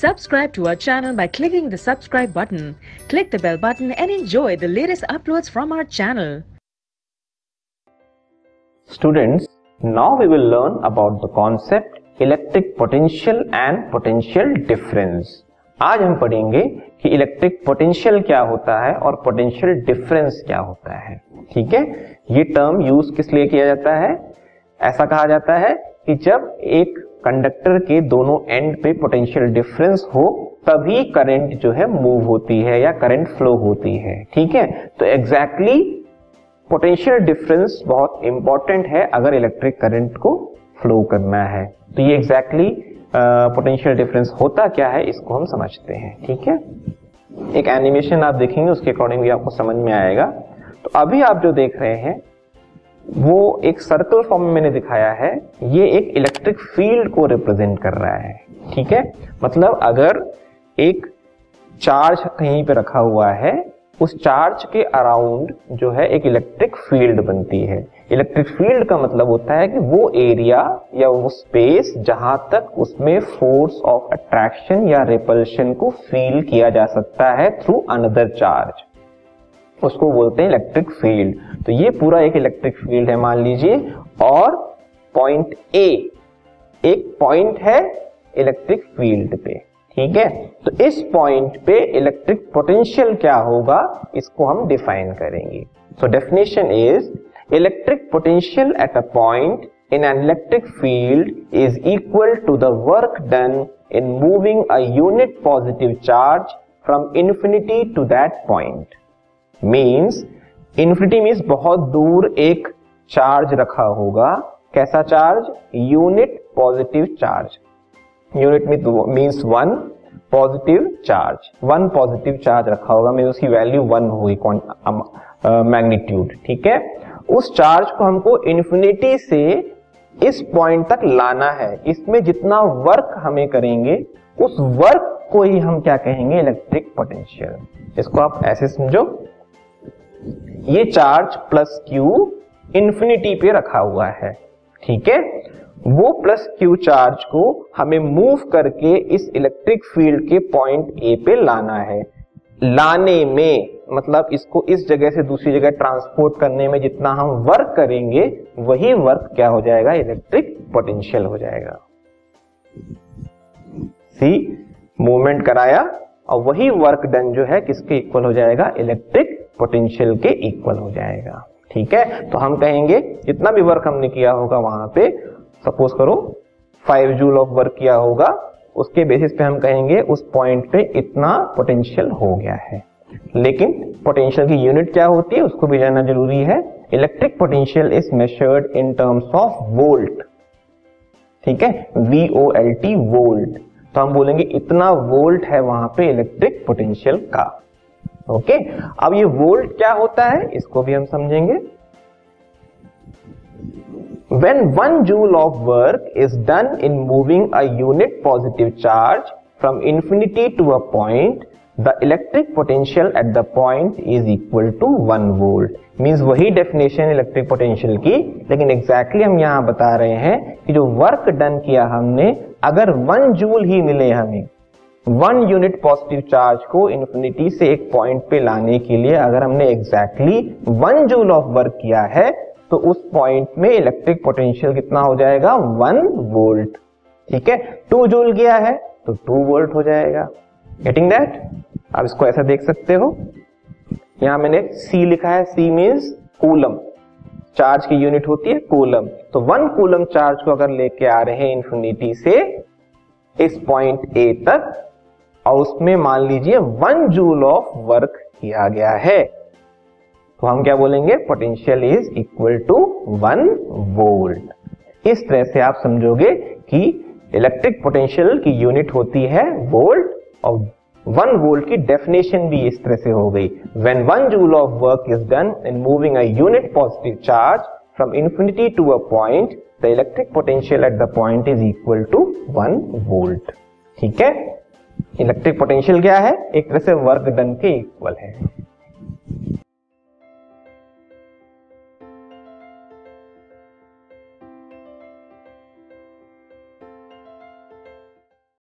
Subscribe to our channel by clicking the subscribe button. Click the bell button and enjoy the latest uploads from our channel. Students, now we will learn about the concept electric potential and potential difference. आज हम पढ़ेंगे कि electric potential क्या होता है और potential difference क्या होता है ठीक है ये टर्म यूज़ किस लिए किया जाता है ऐसा कहा जाता है कि जब एक कंडक्टर के दोनों एंड पे पोटेंशियल डिफरेंस हो, तभी करंट जो है मूव होती है या करंट फ्लो होती है। ठीक है? तो एग्जैक्टली पोटेंशियल डिफरेंस बहुत इंपॉर्टेंट है अगर इलेक्ट्रिक करंट को फ्लो करना है। तो ये एग्जैक्टली पोटेंशियल डिफरेंस होता क्या है, इसको हम समझते हैं। ठीक है? एक एनिमेशन आप देखेंगे, उसके अकॉर्डिंग भी आपको समझ में आएगा। तो अभी आप जो देख रहे हैं वो एक सर्कल फॉर्म में मैंने दिखाया है, ये एक इलेक्ट्रिक फ़ील्ड को रिप्रेजेंट कर रहा है, ठीक है? मतलब अगर एक चार्ज कहीं पे रखा हुआ है, उस चार्ज के अराउंड जो है एक इलेक्ट्रिक फ़ील्ड बनती है। इलेक्ट्रिक फ़ील्ड का मतलब होता है कि वो एरिया या वो स्पेस जहाँ तक उसमें फोर्स ऑफ़ अट्रैक्शन या रिपल्शन को फील किया जा सकता है थ्रू अनदर चार्ज उसको बोलते हैं इलेक्ट्रिक फ़ील्ड तो ये पूरा एक इलेक्ट्रिक फ़ील्ड है, मान लीजिए। और पॉइंट ए एक पॉइंट है इलेक्ट्रिक फ़ील्ड पे, ठीक है? तो इस पॉइंट पे इलेक्ट्रिक पोटेंशियल क्या होगा, इसको हम डिफाइन करेंगे। So definition is electric potential at a point in an electric field is equal to the work done in moving a unit positive charge from infinity to that point. Means infinity means बहुत दूर एक charge रखा होगा। कैसा charge unit positive charge unit means one positive charge one positive charge रखा होगा mean उसकी value one होगी मैग्नीट्यूड ठीक है? उस चार्ज को हमको इन्फिनिटी से इस पॉइंट तक लाना है। इसमें जितना वर्क हमें करेंगे, उस वर्क को ही हम क्या कहेंगे? इलेक्ट्रिक पोटेंशियल इसको आप ऐसे समझो। ये चार्ज प्लस क्यू इंफिनिटी पे रखा हुआ है, ठीक है? वो प्लस क्यू चार्ज को हमें मूव करके इस इलेक्ट्रिक फ़ील्ड के पॉइंट ए पे लाना है। लाने में मतलब इसको इस जगह से दूसरी जगह ट्रांसपोर्ट करने में जितना हम वर्क करेंगे, वही वर्क क्या हो जाएगा? इलेक्ट्रिक पोटेंशियल हो जाएगा। सी, मूवमेंट कराया, और वही वर्क डन जो है किसके इक्वल हो जाएगा? इलेक्ट्रिक पोटेंशियल के इक्वल हो जाएगा। ठीक है? तो हम कहेंगे, जितना भी वर्क हमने किया होगा वहाँ पे सपोज़ करो फाइव जूल ऑफ़ वर्क किया होगा, उसके बेसिस पे हम कहेंगे, उस पॉइंट पे इतना पोटेंशियल हो गया है। लेकिन पोटेंशियल की यूनिट क्या होती है, उसको भी जानना ज़रूरी है। Electric potential is measured in terms of volt ठीक है? V O L T volt तो हम बोलेंगे, इतना वोल्ट है वहाँ पे इलेक्ट्रिक पोटेंशियल का। ओके अब ये वोल्ट क्या होता है इसको भी हम समझेंगे When one joule of work is done in moving a unit positive charge from infinity to a point, the electric potential at the point is equal to 1 volt. Means वही डेफिनेशन इलेक्ट्रिक पोटेंशियल की लेकिन exactly exactly हम यहाँ बता रहे हैं कि जो वर्क डन किया हमने अगर वन जूल ही मिले हमें वन यूनिट पॉजिटिव चार्ज को इन्फिनिटी से एक पॉइंट पे लाने के लिए अगर हमने exactly one joule of work किया है तो उस पॉइंट में इलेक्ट्रिक पोटेंशियल कितना हो जाएगा? One volt. ठीक है? टू जूल गया है तो टू वोल्ट हो जाएगा। गेटिंग दैट आप इसको ऐसा देख सकते हो। यहाँ मैंने सी लिखा है। सी मीन्स कूलम चार्ज की यूनिट होती है कूलम तो वन कूलम चार्ज को अगर लेके आ रहे हैं इन्फिनिटी से, इस पॉइंट ए तक और उसमें मान लीजिए वन जूल ऑफ़ वर्क किया गया है। तो हम क्या बोलेंगे? Potential is equal to one volt इस तरह से आप समझोगे कि इलेक्ट्रिक पोटेंशियल की यूनिट होती है वोल्ट और वन वोल्ट की डेफिनेशन भी इस तरह से हो गई। When one joule of work is done in moving a unit positive charge from infinity to a point the electric potential at the point is equal to one volt ठीक है? Electric potential क्या है? एक तरह से work done के equal है।